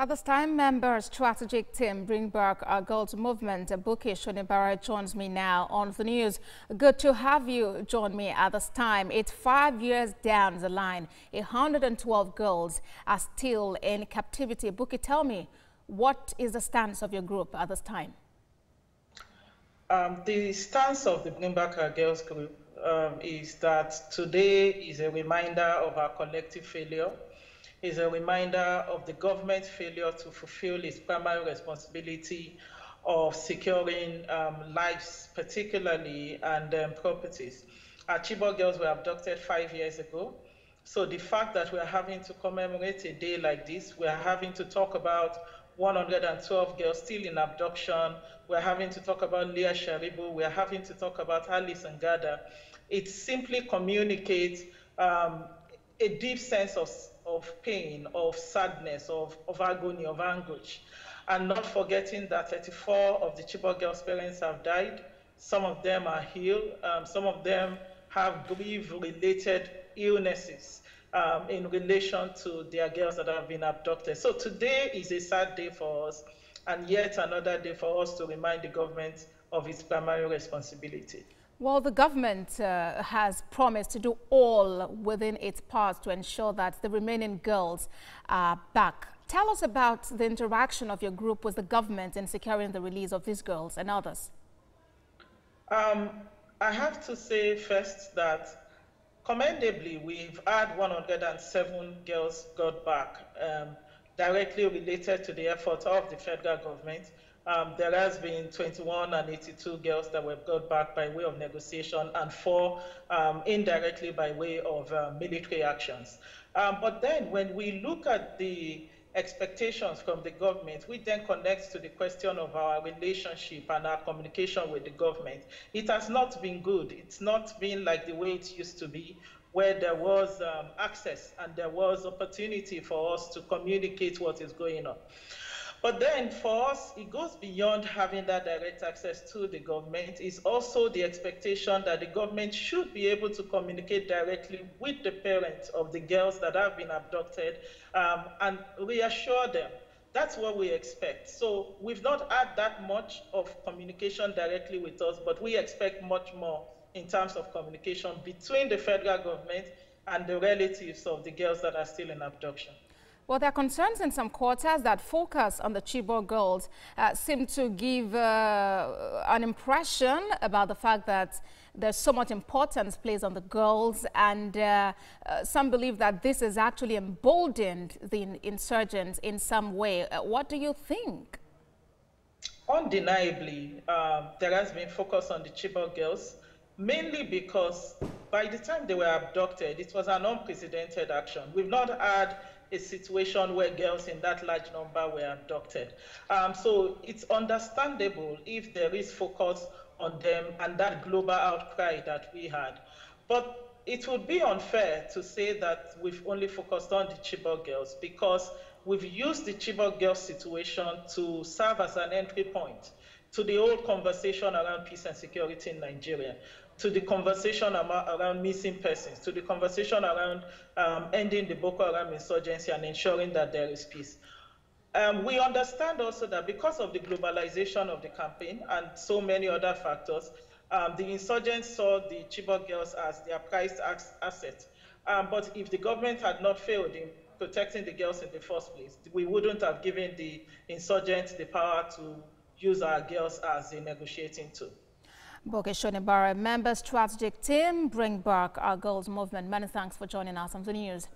At this time, member strategic team Bring Back Our Girls Movement, Bukky Shonibare joins me now on the news. Good to have you join me at this time. It's five years down the line. 112 girls are still in captivity. Bukky, tell me, what is the stance of your group at this time? Um, the stance of the Back Our Girls group um, is that today is a reminder of our collective failure is a reminder of the government's failure to fulfill its primary responsibility of securing um, lives, particularly, and um, properties. Our Chibok girls were abducted five years ago. So the fact that we're having to commemorate a day like this, we're having to talk about 112 girls still in abduction, we're having to talk about Leah Sharibu, we're having to talk about Alice Ngaddah. It simply communicates um, a deep sense of of pain, of sadness, of, of agony, of anguish. And not forgetting that 34 of the Chibok girls' parents have died. Some of them are healed. Um, some of them have grief-related illnesses um, in relation to their girls that have been abducted. So today is a sad day for us, and yet another day for us to remind the government of its primary responsibility. Well, the government uh, has promised to do all within its powers to ensure that the remaining girls are back. Tell us about the interaction of your group with the government in securing the release of these girls and others. Um, I have to say first that commendably, we've had 107 girls got back um, directly related to the effort of the federal government. Um, there has been 21 and 82 girls that were brought back by way of negotiation and four um, indirectly by way of uh, military actions. Um, but then when we look at the expectations from the government, which then connects to the question of our relationship and our communication with the government. It has not been good. It's not been like the way it used to be, where there was um, access and there was opportunity for us to communicate what is going on. But then for us, it goes beyond having that direct access to the government. It's also the expectation that the government should be able to communicate directly with the parents of the girls that have been abducted um, and reassure them. That's what we expect. So we've not had that much of communication directly with us, but we expect much more in terms of communication between the federal government and the relatives of the girls that are still in abduction. Well, there are concerns in some quarters that focus on the Chibok girls uh, seem to give uh, an impression about the fact that there's so much importance placed on the girls, and uh, uh some believe that this has actually emboldened the insurgents in some way. Uh, what do you think? Undeniably, um, there has been focus on the Chibok girls, mainly because by the time they were abducted, it was an unprecedented action. We've not had a situation where girls in that large number were abducted. Um, so it's understandable if there is focus on them and that global outcry that we had. But it would be unfair to say that we've only focused on the Chibok girls because we've used the Chibok girls situation to serve as an entry point to the whole conversation around peace and security in Nigeria to the conversation around missing persons, to the conversation around um, ending the Boko Haram insurgency and ensuring that there is peace. Um, we understand also that because of the globalization of the campaign and so many other factors, um, the insurgents saw the Chibok girls as their prized asset. Um, but if the government had not failed in protecting the girls in the first place, we wouldn't have given the insurgents the power to use our girls as a negotiating tool. Bukky Shonibare, member strategic team, bring back our girls movement. Many thanks for joining us on the news.